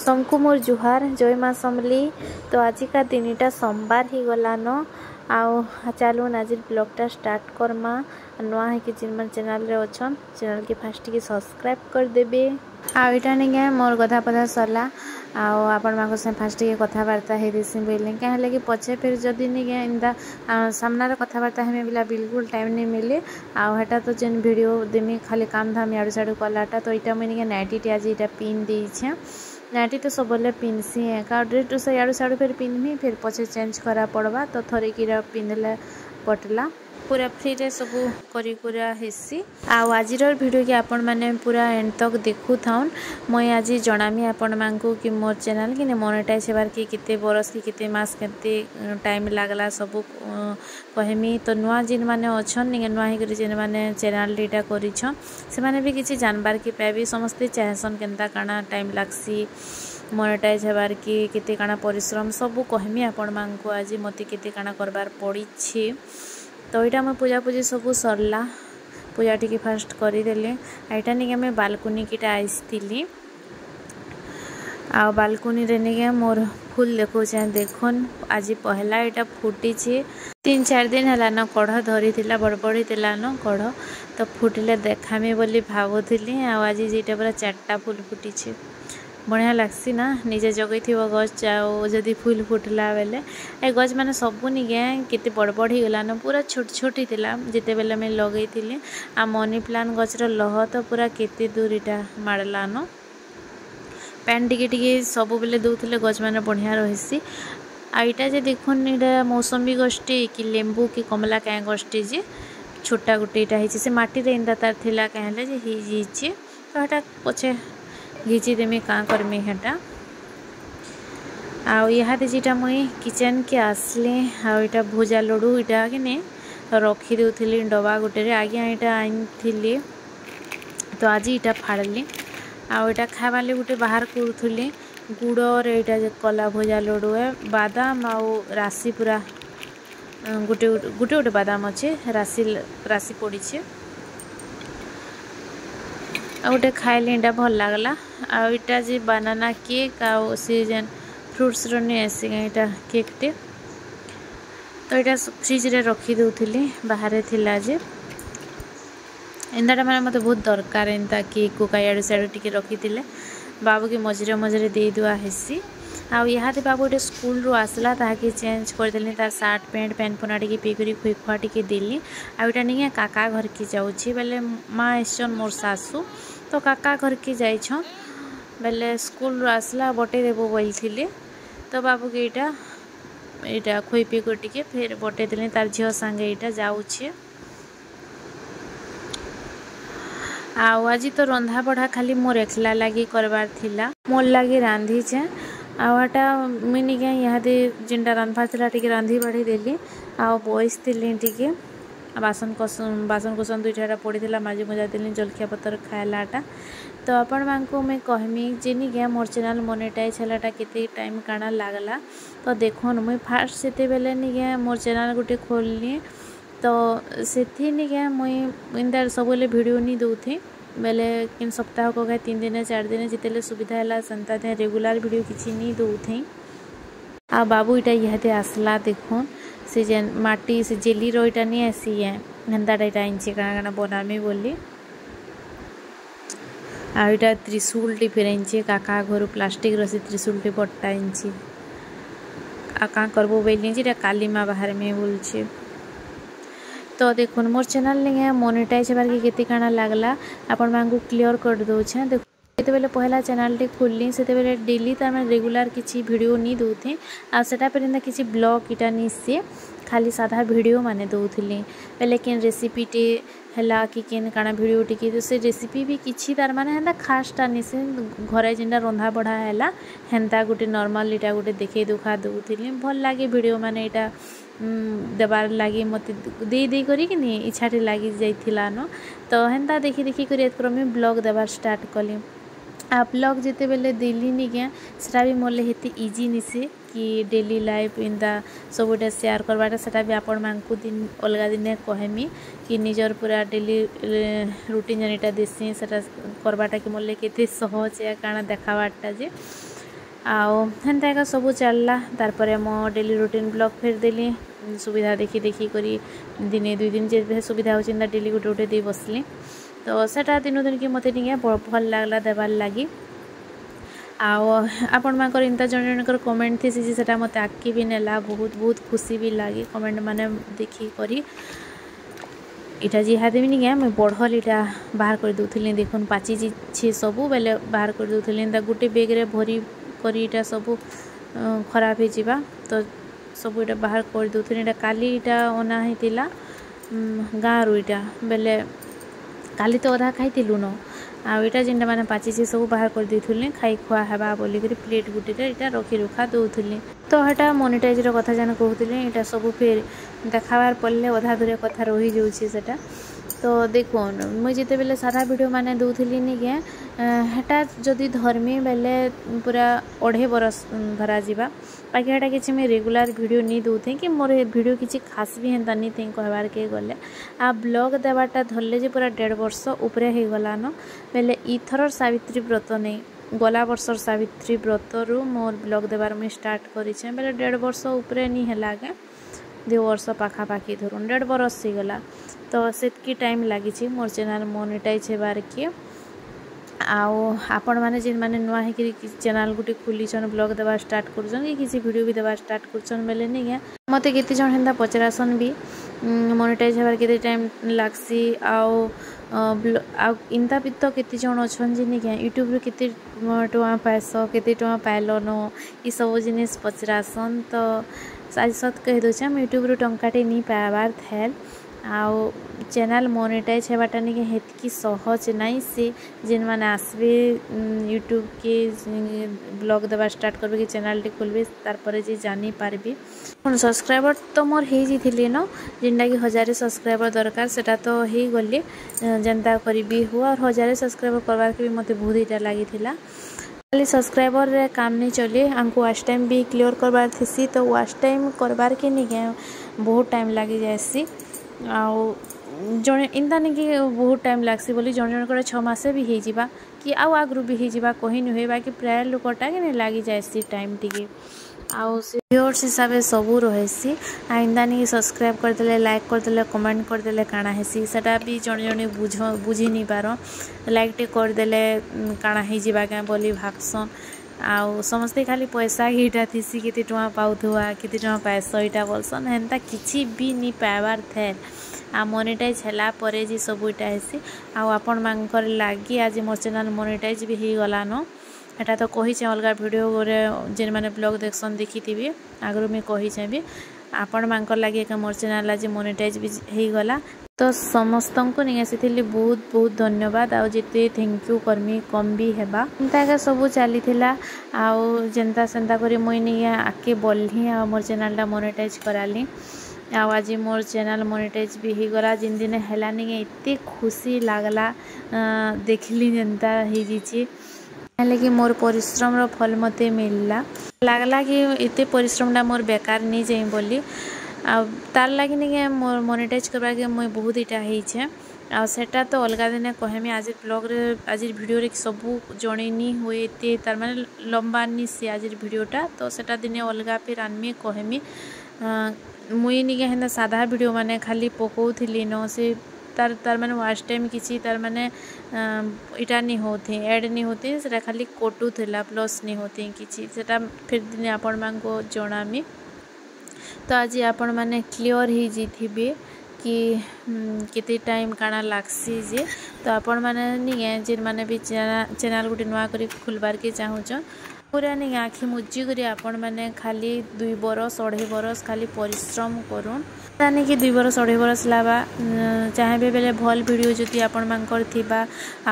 ସମସ୍ତଙ୍କୁ ମୋର ଜୁହାର ଜୟ ମା ସମଲି ତ ଆଜିକା ଦିନଟା ସୋମବାର ହେଇଗଲାନ ଆଉ ଚାଲୁନ୍ ଆଜି ବ୍ଲଗ୍ଟା ଷ୍ଟାର୍ଟ କର୍ମା ନୂଆ ହେଇକି ଯେନ୍ମାନେ ଚ୍ୟାନେଲ୍ରେ ଅଛନ୍ ଚ୍ୟାନେଲ୍କେ ଫାର୍ଷ୍ଟ ଟିକେ ସବସ୍କ୍ରାଇବ୍ କରିଦେବେ ଆଉ ଇଟା ନେଇକା ମୋର କଥାପଥା ସରିଲା ଆଉ ଆପଣମାନଙ୍କ ସାଙ୍ଗେ ଫାର୍ଷ୍ଟ ଟିକେ କଥାବାର୍ତ୍ତା ହେଇଦେସି ବୋଇଲେ କାଁ ହେଲେ କି ପଛେ ଫେର୍ ଯଦି ନିକେ ଏନ୍ତା ସାମ୍ନାରେ କଥାବାର୍ତ୍ତା ହେମି ବୋଲେ ବିଲକୁଲ ଟାଇମ୍ ନେଇ ମିଲେ ଆଉ ହେଟା ତ ଯେନ୍ ଭିଡ଼ିଓ ଦେମି ଖାଲି କାମ୍ ଧାମ୍ ଇଆଡ଼ୁ ସିଆଡ଼ୁ କଲାଟା ତ ଇଟା ମୁଇଁ ନେଇକା ନାଇଟିଟେ ଆଜି ଇଟା ପିନ୍ ଦେଇଛେଁ ନାଇଟି ତ ସବୁବେଳେ ପିନ୍ଧସି ଏକା ଡ୍ରେସ୍ଟୁ ଇଆଡ଼ୁ ସିଆଡ଼ୁ ଫେର୍ ପିନ୍ଧମି ଫେର୍ ପଛେ ଚେଞ୍ଜ କରା ପଡ଼୍ବା ତ ଥରେ କିରା ପିନ୍ଧିଲେ ପଟ୍ଲା ପୁରା ଫ୍ରିରେ ସବୁ କରିକୁରା ହେସି ଆଉ ଆଜିର ଭିଡ଼ିଓକେ ଆପଣମାନେ ପୁରା ଏଣ୍ଡ ତକ୍ ଦେଖୁଥାଉନ୍ ମୁଇଁ ଆଜି ଜଣାମି ଆପଣମାନଙ୍କୁ କି ମୋର ଚ୍ୟାନେଲ୍ କି ମନିଟାଇଜ୍ ହେବାର୍ କି କେତେ ବରଷ୍ କି କେତେ ମାସ୍ କେତେ ଟାଇମ୍ ଲାଗ୍ଲା ସବୁ କହେମି ତ ନୂଆ ଯେନ୍ମାନେ ଅଛନ୍ ନିକେ ନୂଆ ହେଇକରି ଯେନ୍ମାନେ ଚ୍ୟାନେଲ୍ ଇଟା କରିଛନ୍ ସେମାନେ ବି କିଛି ଜାନ୍ବାର୍କେ ପାଇବି ସମସ୍ତେ ଚାହେଁସନ୍ କେନ୍ତା କାଣା ଟାଇମ୍ ଲାଗ୍ସି ମନିଟାଇଜ୍ ହେବାର୍ କି କେତେ କାଣା ପରିଶ୍ରମ ସବୁ କହେମି ଆପଣମାନଙ୍କୁ ଆଜି ମୋତେ କେତେ କାଣା କରବାର୍ ପଡ଼ିଛି ତ ଏଇଟା ଆମ ପୂଜାପୂଜି ସବୁ ସରିଲା ପୂଜା ଟିକେ ଫାଷ୍ଟ କରିଦେଲେ ଏଇଟା ନେଇକି ଆମେ ବାଲକୁନିକିଟା ଆସିଥିଲି ଆଉ ବାଲକୁନିରେ ନେଇକି ମୋର ଫୁଲ ଦେଖଉଛେ ଦେଖୁନ୍ ଆଜି ପହଲା ଏଇଟା ଫୁଟିଛି ତିନି ଚାରି ଦିନ ହେଲାନ କଢ଼ ଧରିଥିଲା ବଡ଼ବଡ଼ ହେଇଥିଲାନ କଢ଼ ତ ଫୁଟିଲେ ଦେଖାମି ବୋଲି ଭାବୁଥିଲି ଆଉ ଆଜି ଯେଇଟା ପୁରା ଚାରିଟା ଫୁଲ ଫୁଟିଛି ବଢ଼ିଆ ଲାଗ୍ସି ନା ନିଜେ ଜଗେଇଥିବ ଗଛ ଆଉ ଯଦି ଫୁଲ ଫୁଟିଲା ବେଲେ ଏ ଗଛମାନେ ସବୁନି କେଁ କେତେ ବଡ଼ ବଡ଼ ହେଇଗଲାନ ପୁରା ଛୋଟ ଛୋଟ ହେଇଥିଲା ଯେତେବେଳେ ଆମେ ଲଗେଇଥିଲି ଆଉ ମନି ପ୍ଲାଣ୍ଟ ଗଛର ଲହ ତ ପୁରା କେତେ ଦୂର ଇଟା ମାଡ଼ଲାନ ପାନ୍ ଟିକେ ଟିକେ ସବୁବେଳେ ଦେଉଥିଲେ ଗଛମାନେ ବଢ଼ିଆ ରହିସି ଆଉ ଇଟା ଯେ ଦେଖୁନ୍ ଇଟା ମୌସମ୍ବି ଗଛଟି କି ଲେମ୍ବୁ କି କମଲା କାଏଁ ଗଛଟି ଯେ ଛୋଟା ଗୋଟେ ଇଟା ହେଇଛି ସେ ମାଟିରେ ଏନ୍ତା ତାର ଥିଲା କାଏଁ ହେଲେ ଯେ ହେଇଯାଇଛି ତ ହେଟା ପଛେ ଘିଚି ଦେମି କାଁ କର୍ମି ହେଟା ଆଉ ଇହାଦେ ଯେଟା ମୁଇଁ କିଚେନ୍କେ ଆସ୍ଲି ଆଉ ଏଇଟା ଭୁଜା ଲଡ଼ୁ ଇଟା କିନେ ରଖିଦେଉଥିଲି ଡବା ଗୋଟେରେ ଆଜ୍ଞା ଏଇଟା ଆଣିଥିଲି ତ ଆଜି ଏଇଟା ଫାଡ଼ିଲି ଆଉ ଏଇଟା ଖାଇବାର୍ ଲାଗି ଗୋଟେ ବାହାର କରୁଥିଲି ଗୁଡ଼ରେ ଏଇଟା ଯେ କଲା ଭୁଜା ଲଡ଼ୁ ଏ ବାଦାମ ଆଉ ରାଶି ପୁରା ଗୋଟେ ଗୋଟେ ଗୋଟେ ବାଦାମ ଅଛି ରାଶି ରାଶି ପଡ଼ିଛି ଆଉ ଗୋଟେ ଖାଇଲି ଏଇଟା ଭଲ ଲାଗଲା ଆଉ ଏଇଟା ଯେ ବାନାନା କେକ୍ ଆଉ ସେ ଯେନ୍ ଫ୍ରୁଟ୍ସର ନେଇଆସି ଏଇଟା କେକ୍ଟେ ତ ଏଇଟା ଫ୍ରିଜ୍ରେ ରଖିଦେଉଥିଲି ବାହାରେ ଥିଲା ଯେ ଏନ୍ତାଟା ମାନେ ମୋତେ ବହୁତ ଦରକାର ଏନ୍ତା କେକ୍କୁ କାଇ ଆଡ଼ୁ ସିଆଡ଼ୁ ଟିକେ ରଖିଥିଲେ ବାବୁକି ମଝିରେ ମଝିରେ ଦେଇଦୁଆ ହେସି ଆଉ ଇହାଦେ ବାବୁ ଗୋଟେ ସ୍କୁଲରୁ ଆସିଲା ତାହାକେ ଚେଞ୍ଜ କରିଦେଲି ତାର ସାର୍ଟ ପ୍ୟାଣ୍ଟ ପ୍ୟାଣ୍ଟ ପୁନା ଟିକେ ପିଇକରି ଖୁଇଖୁଆ ଟିକେ ଦେଲି ଆଉ ଏଇଟା ନେଇକି କାକା ଘରକେ ଯାଉଛି ବେଲେ ମା ଆସିଛନ୍ ମୋର ଶାଶୁ ତ କାକା ঘরকে যাইছন ବେଲେ ସ୍କୁଲ୍ରୁ ଆସିଲା ବଟେଇ ଦେବୁ ବୋଲିଥିଲି ତ ବାବୁକି ଏଇଟା ଏଇଟା ଖୁଇ ଖୋଇପିକୁ ଟିକେ ଫେର୍ ବଟେଇ ଦେଲି ତାର ଝିଅ ସାଙ୍ଗେ ଏଇଟା ଯାଉଛି ଆଉ ଆଜି ତ ରନ୍ଧାବଢ଼ା ଖାଲି ମୋର ଏକଲା ଲାଗି କରବାର ଥିଲା ମୋର ଲାଗି ରାନ୍ଧିଛେ ଆଉ ହେଟା ମୁଇଁ ନିକେ ଇହାଦେ ଯେନ୍ଟା ରାନ୍ଧବାର ଥିଲା ଟିକେ ରାନ୍ଧି ବାଢ଼ି ଦେଲି ଆଉ ବସିଥିଲି ଟିକେ ବାସନ ବାସନ କୁସନ ଦୁଇଟାଟା ପଡ଼ିଥିଲା ମାଜି ମୁଜା ଦେଲି ଜଳଖିଆ ପତ୍ର ଖାଇଲାଟା ତ ଆପଣମାନଙ୍କୁ ମୁଇଁ କହିମି ଯେନିକେ ମୋର ଚ୍ୟାନେଲ୍ ମନିଟାଇଜ୍ ହେଲାଟା କେତେ ଟାଇମ୍ କାଣା ଲାଗ୍ଲା ତ ଦେଖୁନ୍ ମୁଇଁ ଫାର୍ଷ୍ଟ ସେତେବେଲେ ନିକେ ମୋର ଚ୍ୟାନେଲ୍ ଗୋଟେ ଖୋଲିଲି ତ ସେଥିନିକେ ମୁଇଁ ଏନ୍ତା ସବୁବେଲେ ଭିଡ଼ିଓ ନି ଦଉଥି ବେଲେ କେନ୍ ସପ୍ତାହକ କେ ତିନି ଦିନେ ଚାରି ଦିନେ ଯେତେବେଲେ ସୁବିଧା ହେଲା ସେନ୍ତା ରେଗୁଲାର୍ ଭିଡ଼ିଓ କିଛି ନି ଦଉଥି ଆଉ ବାବୁ ଇଟା ଇହାଦେ ଆସ୍ଲା ଦେଖୁନ୍ ସେ ଯେନ୍ ମାଟି ସେ ଜେଲିର ଇଟା ନି ଆଏସି କେଁ ହେନ୍ତାଟା ଇଟା ଆନିଛେ କାଣା କାଣା ବନାମି ବୋଲି ଆଉ ଇଟା ତ୍ରିଶୁଲ୍ଟି ଫେର୍ ଆନିଛେ କାକା ଘରୁ ପ୍ଲାଷ୍ଟିକ୍ର ସେ ତ୍ରିଶୁଲ୍ଟି ପଟ୍ଟା ଆନିଛେ ଆଉ କାଁ କର୍ବୁ ବୋଇଲି ଯେ ଇଟା କାଲି ମା ବାହାରମି ବୋଲୁଛେ ତ ଦେଖୁନ୍ ମୋର୍ ଚ୍ୟାନେଲ୍ ନିକେ ମନିଟାଇଜ୍ ହେବାର୍କେ କେତେ କାଣା ଲାଗ୍ଲା ଆପଣମାନଙ୍କୁ କ୍ଲିଅର୍ କରିଦେଉଛେଁ ଦେଖ যেতবে পহলা ଚ୍ୟାନେଲ୍ଟି ଖୋଲିଲି ସେତେବେଳେ ଡେଲି ତାର ମାନେ ରେଗୁଲାର୍ କିଛି ଭିଡ଼ିଓ ନି ଦେଉଥି ଆଉ ସେଟା ପରେ ଏନ୍ତା କିଛି ବ୍ଲଗ୍ ଇଟା ନି ସିଏ ଖାଲି ସାଧା ଭିଡ଼ିଓ ମାନେ ଦେଉଥିଲି ବେଲେ କେନ୍ ରେସିପିଟେ ହେଲା କି କେନ୍ କାଣା ଭିଡ଼ିଓ ଟିକେ ତ ସେ ରେସିପି ବି କିଛି ତାର ମାନେ ହେନ୍ତା ଖାସ୍ଟା ନି ସେ ଘରେ ଯେନ୍ଟା ରନ୍ଧା ବଢ଼ା ହେଲା ହେନ୍ତା ଗୋଟେ ନର୍ମାଲ୍ ଇଟା ଗୋଟେ ଦେଖେଇ ଦୁଖା ଦେଉଥିଲି ଭଲ୍ ଲାଗେ ଭିଡ଼ିଓ ମାନେ ଇଟା ଦେବାର୍ ଲାଗି ମୋତେ ଦେଇ ଦେଇ କରିକି ନି ଇଚ୍ଛାଟେ ଲାଗି ଯାଇଥିଲାନ ତ ହେନ୍ତା ଦେଖି ଦେଖି କରି ଏଥର ମୁଇଁ ବ୍ଲଗ୍ ଦେବାର୍ ଷ୍ଟାର୍ଟ କଲି आप लोग जितेबेले दिल्ली निके सेटा भी मोर लगे इजी निसे कि डेली लाइफ एंता सबूटा सेयार करवाटा सेटा आपण मानकू दिन अलग दिन कहमी कि निजर पूरा डेली रुटीन जनीटा देसी सेटा करवाटा कि मोर लगे सहज या काणा देखाबाटा जे आउ हेन्ता एका सबू चलला तार मो डेली रुटीन ब्लग फेर देली सुविधा देखी देखी करी दिने दुई दिन जे सुविधा होता डेली गोटे गोटे दे बसली তো ସେଟା ଦିନୁଦିନକି ମୋତେ ଟିକେ ଭଲ ଲାଗ୍ଲା ଦେବାର୍ ଲାଗି ଆଉ ଆପଣମାନଙ୍କର ଏନ୍ତା ଜଣେ ଜଣଙ୍କର କମେଣ୍ଟ ଥିସି ଯେ ସେଟା ମୋତେ ଆଗ୍କେ ବି ନେଲା ବହୁତ ବହୁତ ଖୁସି ବି ଲାଗେ କମେଣ୍ଟମାନେ ଦେଖିକରି ଇଟା ଯେହାତି ବି ନିକେ ମୁଇଁ ବଢ଼ଲ୍ ଇଟା ବାହାର କରି ଦେଉଥିଲି ଦେଖୁନ୍ ପାଚିଛି ସବୁ ବେଲେ ବାହାର କରି ଦେଉଥିଲି ଏନ୍ତା ଗୋଟେ ବେଗ୍ରେ ଭରି କରି ଇଟା ସବୁ ଖରାପ ହେଇଯିବା ତ ସବୁ ଇଟା ବାହାର କରି ଦେଉଥିଲି ଇଟା କାଲି ଇଟା ଅନା ହେଇଥିଲା ଗାଁରୁ ଇଟା ବେଲେ কালি তো অধা খাইলু ন আৰু এটা যেনে মানে পাচিছে সব বাহাৰ কৰি দিলি খাই খোৱা হবা বুলি কৰি প্লেট গোটেইটা এটা ৰখি ৰখা দিলি তো সেইটা মনিটাইজৰ কথা জানে কৈছিলে এটা সব ফেৰ দেখাবাৰ পৰিলে অধা দূৰে কথা ৰৈ যাওঁ সেইটা তো দেখুন মুই যেতবেলে সারা ভিডিও মানে দৌলি নিকে হেটা যদি ধর্মি বেলে পুরা অঢ়ে বরস ধরা যা বাকি হেটা কিছু মুই রেগুলার ভিডিও নি দৌথে কি মোর ভিডিও কিছু খাস বি হেন্তা নি থে কহবার কে গলে আ ব্লগ দেবাটা ধরলে যে পুরা দেড় বর্ষ উপরে হয়ে গলান বেলে ইথরর সাবিত্রী ব্রত নেই ଗଲା ବର୍ଷର ସାବିତ୍ରୀ ବ୍ରତରୁ ମୋର ବ୍ଲଗ୍ ଦେବାର ମୁଇଁ ଷ୍ଟାର୍ଟ କରିଛେଁ ବେଲେ ଦେଢ଼ ବର୍ଷ ଉପରେ ନି ହେଲା ଆଜ୍ଞା ଦୁଇ ବର୍ଷ ପାଖାପାଖି ଧରୁନ୍ ଦେଢ଼ ବରଷ ହେଇଗଲା ତ ସେତିକି ଟାଇମ୍ ଲାଗିଛି ମୋର ଚ୍ୟାନେଲ୍ ମୋନିଟାଇଜ୍ ହେବାର୍କେ ଆଉ ଆପଣମାନେ ଯେନ୍ମାନେ ନୂଆ ହେଇକିରି ଚ୍ୟାନେଲ୍ ଗୋଟେ ଖୋଲିଛନ୍ ବ୍ଲଗ୍ ଦେବା ଷ୍ଟାର୍ଟ କରୁଛନ୍ କି କିଛି ଭିଡ଼ିଓ ବି ଦେବା ଷ୍ଟାର୍ଟ କରୁଛନ୍ ବେଲେ ନେଇ କାଏଁ ମୋତେ କେତେ ଜଣ ହେନ୍ତା ପଚରାସନ୍ ବି ମୋନିଟାଇଜ୍ ହେବାର୍ କେତେ ଟାଇମ୍ ଲାଗ୍ସି ଆଉ ଆଉ ଏନ୍ତା ବି ତ କେତେ ଜଣ ଅଛନ୍ ଯେ ନେଇ କାଏଁ ୟୁଟ୍ୟୁବ୍ରୁ କେତେ ଟଙ୍କା ପାଇସ କେତେ ଟଙ୍କା ପାଇଲନ ଇସବୁ ଜିନିଷ୍ ପଚରାସନ୍ ତ ଆଜି ସତ୍ କହିଦେଉଛେ ଆମେ ୟୁଟ୍ୟୁବ୍ରୁ ଟଙ୍କାଟେ ନେଇ ପାଇବାର୍ ଥାଏ ଆଉ ଚ୍ୟାନେଲ୍ ମୋନିଟାଇଜ୍ ହେବାଟା ନିକେ ହେତ୍କି ସହଜ ନାଇଁ ସେ ଯେନ୍ମାନେ ଆସ୍ବେ ୟୁଟ୍ୟୁବ୍କେ ବ୍ଲଗ୍ ଦେବା ଷ୍ଟାର୍ଟ କରିବେ କି ଚ୍ୟାନେଲ୍ଟି ଖୋଲ୍ବେ ତାର୍ ପରେ ଯେ ଜାନିପାର୍ବେ ହଁ ସବ୍ସକ୍ରାଇବର୍ ତ ମୋର ହେଇଯାଇଥିଲେ ନ ଯେନ୍ଟାକି ହଜାରେ ସବ୍ସକ୍ରାଇବର୍ ଦରକାର ସେଟା ତ ହେଇଗଲେ ଯେନ୍ତା କରିବି ହଉ ଆର୍ ହଜାରେ ସବ୍ସକ୍ରାଇବର୍ କର୍ବାର୍କେ ବି ମୋତେ ବହୁତ ଇଟା ଲାଗିଥିଲା खाली सब्सक्राइबर काम नहीं चले हमको वाच टाइम भी क्लियर करवार थी तो वाच टाइम करवार के नहीं बहुत टाइम लगे जाएसी आउ जे नहीं कि बहुत टाइम लग्सी बोली जन जन छः मसे भी होगा कि आउ आगु भी होगा कही नुह बाकी प्राय लोकटा कि लग जाएसी टाइम टी आउर्स हिसाब से सब रहेसी आईंदा नहीं सब्सक्राइब करदे लाइक करदे कमेंट करदे काणा हैसी से जड़े जड़े बुझ बुझी नहीं पार लाइकटे करदे काणा हो बोली भागसन ଆଉ ସମସ୍ତେ ଖାଲି ପଇସା ଏଇଟା ଥିସି କେତେ ଟଙ୍କା ପାଉଥିବା କେତେ ଟଙ୍କା ପାଏସ ଏଇଟା ବୋଲସନ୍ ହେନ୍ତା କିଛି ବି ନି ପାଇବାର୍ ଥାଏ ଆଉ ମନିଟାଇଜ୍ ହେଲା ପରେ ଯେ ସବୁ ଇଟା ହେସି ଆଉ ଆପଣମାନଙ୍କର ଲାଗି ଆଜି ମୋର ଚ୍ୟାନେଲ୍ ମନିଟାଇଜ୍ ବି ହେଇଗଲାନ ଏଇଟା ତ କହିଛେ ଅଲଗା ଭିଡ଼ିଓ ଗୁଡ଼େ ଯେନ୍ମାନେ ବ୍ଲଗ୍ ଦେଖସନ୍ ଦେଖିଥିବେ ଆଗରୁ ମୁଇଁ କହିଛେ ବି ଆପଣମାନଙ୍କର ଲାଗି ଏକା ମୋର ଚ୍ୟାନେଲ୍ ଆଜି ମନିଟାଇଜ୍ ବି ହେଇଗଲା ତ ସମସ୍ତଙ୍କୁ ନେଇ ଆସିଥିଲି ବହୁତ ବହୁତ ଧନ୍ୟବାଦ ଆଉ ଯେତେ ଥ୍ୟାଙ୍କ ୟୁ କର୍ମି କମ୍ ବି ହେବା ଏନ୍ତା ଏକା ସବୁ ଚାଲିଥିଲା ଆଉ ଯେନ୍ତା ସେନ୍ତା କରି ମୁଇଁ ନେଇ ଆଗ୍କେ ବଢ଼ଲି ଆଉ ମୋର ଚ୍ୟାନେଲ୍ଟା ମୋନିଟାଇଜ୍ କରାଲି ଆଉ ଆଜି ମୋର ଚ୍ୟାନେଲ୍ ମୋନିଟାଇଜ୍ ବି ହେଇଗଲା ଯେନ୍ ଦିନ ହେଲାନି ଏତେ ଖୁସି ଲାଗ୍ଲା ଦେଖିଲି ଯେନ୍ତା ହେଇଯାଇଛି ହେଲେ କି ମୋର ପରିଶ୍ରମର ଫଲ ମୋତେ ମିଳିଲା ଲାଗ୍ଲା କି ଏତେ ପରିଶ୍ରମଟା ମୋର ବେକାର ନେଇ ବୋଲି ଆଉ ତାର୍ ଲାଗି ନିକେ ମୋର ମନିଟାଇଜ୍ କରବାର୍କେ ମୁଇଁ ବହୁତ ଇଟା ହେଇଛେ ଆଉ ସେଟା ତ ଅଲଗା ଦିନେ କହେମି ଆଜିର୍ ବ୍ଲଗ୍ରେ ଆଜିର୍ ଭିଡ଼ିଓରେ ସବୁ ଜଣେଇନି ହୁଏ ଏତେ ତାର୍ମାନେ ଲମ୍ବା ନିସି ଆଜିର୍ ଭିଡ଼ିଓଟା ତ ସେଟା ଦିନେ ଅଲଗା ଫିର୍ ଆନ୍ମି କହେମି ମୁଇଁ ନିକେ ହେନ୍ତା ସାଧା ଭିଡ଼ିଓ ମାନେ ଖାଲି ପକଉଥିଲି ନ ସେ ତାର ତାରମାନେ ୱାଚ୍ ଟାଇମ୍ କିଛି ତାରମାନେ ଇଟା ନି ହଉଥି ଏଡ଼୍ ନି ହଉଥି ସେଟା ଖାଲି କଟୁଥିଲା ପ୍ଲସ୍ ନି ହଉଥି କିଛି ସେଟା ଫିର୍ ଦିନେ ଆପଣମାନଙ୍କୁ ଜଣାମି ତ ଆଜି ଆପଣମାନେ କ୍ଲିଅର୍ ହେଇଯାଇଥିବେ କି କେତେ ଟାଇମ୍ କାଣା ଲାଗ୍ସି ଯେ ତ ଆପଣମାନେ ନିକେ ଯେନ୍ମାନେ ବି ଚ୍ୟାନେଲ୍ ଗୋଟେ ନୂଆ କରି ଖୋଲବାର୍କେ ଚାହୁଁଛନ୍ ପୁରା ନେଇ ଆଖି ମୁଜିକରି ଆପଣମାନେ ଖାଲି ଦୁଇ ବରଷ ଅଢ଼େଇ ବରଷ ଖାଲି ପରିଶ୍ରମ କରୁନ୍ କି ଦୁଇ ବରଷ ଅଢ଼େଇ ବରଷ ଲାବା ଚାହିଁବେ ବେଲେ ଭଲ୍ ଭିଡ଼ିଓ ଯଦି ଆପଣମାନଙ୍କର ଥିବା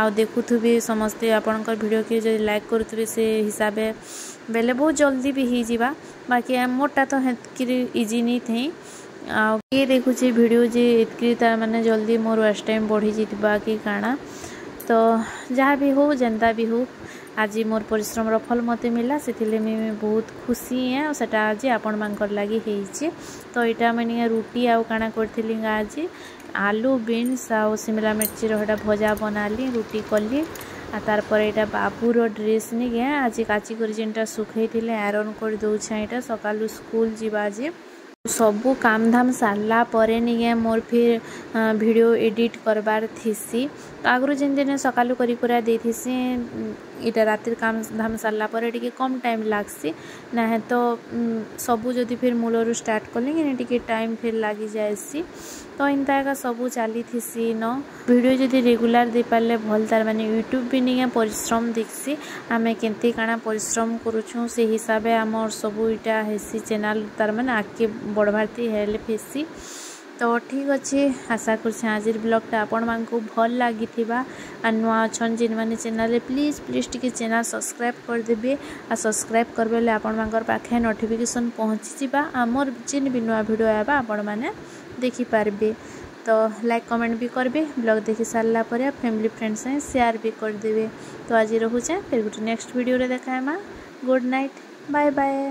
ଆଉ ଦେଖୁଥିବେ ସମସ୍ତେ ଆପଣଙ୍କର ଭିଡ଼ିଓକେ ଯଦି ଲାଇକ୍ କରୁଥିବେ ସେ ହିସାବେ ବେଲେ ବହୁତ ଜଲ୍ଦି ବି ହେଇଯିବା ବାକି ମୋରଟା ତ ହେତ୍କିରି ଇଜି ନେଇ ଥାଇ ଆଉ କିଏ ଦେଖୁଛି ଭିଡ଼ିଓ ଯେ ଏତ୍କିରି ତାରମାନେ ଜଲ୍ଦି ମୋର ୱାଚ୍ ଟାଇମ୍ ବଢ଼ିଯିବା କି କାଣା ତ ଯାହା ବି ହଉ ଯେନ୍ତା ବି ହଉ आज मोर परिश्रम फल मत मिला से बहुत खुशी हैं और आज आपण मानकर लगी तो यहाँ मैंने रुटी आउ काणा करी आज आलू बीन्स आउ शिमला मिर्ची रहा भजा बनाली रुटी कली আর তারপরে এটা বাবুর ড্রেস নিয়ে আজ কাচি করে যেটা শুখাইলে আয়রন করে দৌছে এটা সকাল স্কুল যা যে সবু কামধাম সারলা পরে নিয়ে মোর ফির ভিডিও এডিট ଆଗରୁ ଯେନ୍ ଦିନେ ସକାଳୁ କରିକୁରା ଦେଇଥିସି ଇଟା ରାତିର୍ କାମ୍ ଧାମ୍ ସାରିଲା ପରେ ଟିକେ କମ୍ ଟାଇମ୍ ଲାଗ୍ସି ନାହେଁ ତ ସବୁ ଯଦି ଫିର୍ ମୂଳରୁ ଷ୍ଟାର୍ଟ କଲି କିନି ଟିକେ ଟାଇମ୍ ଫିର୍ ଲାଗିଯାଏସି ତ ଏନ୍ତା ଏକା ସବୁ ଚାଲିଥିସି ନ ଭିଡ଼ିଓ ଯଦି ରେଗୁଲାର୍ ଦେଇପାରିଲେ ଭଲ୍ ତାର୍ ମାନେ ୟୁଟ୍ୟୁବ୍ ବି ନିକେ ପରିଶ୍ରମ ଦେଖ୍ସି ଆମେ କେନ୍ତି କାଣା ପରିଶ୍ରମ କରୁଛୁଁ ସେ ହିସାବେ ଆମର୍ ସବୁ ଇଟା ହେସି ଚ୍ୟାନେଲ୍ ତାର୍ ମାନେ ଆଗ୍କେ ବଢ଼ବାର୍ତି ହେଲେ ହେସି ତ ଠିକ୍ ଅଛେ ଆଶା କରୁଛେଁ ଆଜିର୍ ବ୍ଲଗ୍ଟା ଆପଣମାନଙ୍କୁ ଭଲ୍ ଲାଗିଥିବା ଆର୍ ନୂଆ ଅଛନ୍ ଯେନ୍ମାନେ ଚ୍ୟାନେଲ୍ରେ ପ୍ଲିଜ୍ ପ୍ଲିଜ୍ ଟିକେ ଚ୍ୟାନେଲ୍ ସବସ୍କ୍ରାଇବ୍ କରିଦେବେ ଆର୍ ସବସ୍କ୍ରାଇବ୍ କରିବେ ବେଲେ ଆପଣମାନଙ୍କର ପାଖେ ନୋଟିଫିକେସନ୍ ପହଞ୍ଚିଯିବା ଆମର ଯେନ୍ ବି ନୂଆ ଭିଡ଼ିଓ ହେବା ଆପଣମାନେ ଦେଖିପାରିବେ ତ ଲାଇକ୍ କମେଣ୍ଟ ବି କରିବେ ବ୍ଲଗ୍ ଦେଖି ସାରିଲା ପରେ ଫ୍ୟାମିଲି ଫ୍ରେଣ୍ଡ ସାଙ୍ଗେ ସେୟାର୍ ବି କରିଦେବେ ତ ଆଜି ରହୁଛେଁ ଫେର୍ ଗୋଟେ ନେକ୍ସଟ ଭିଡ଼ିଓରେ ଦେଖା ହେମା ଗୁଡ଼୍ ନାଇଟ୍ ବାଏ ବାଏ